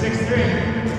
Six, three.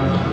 Amen.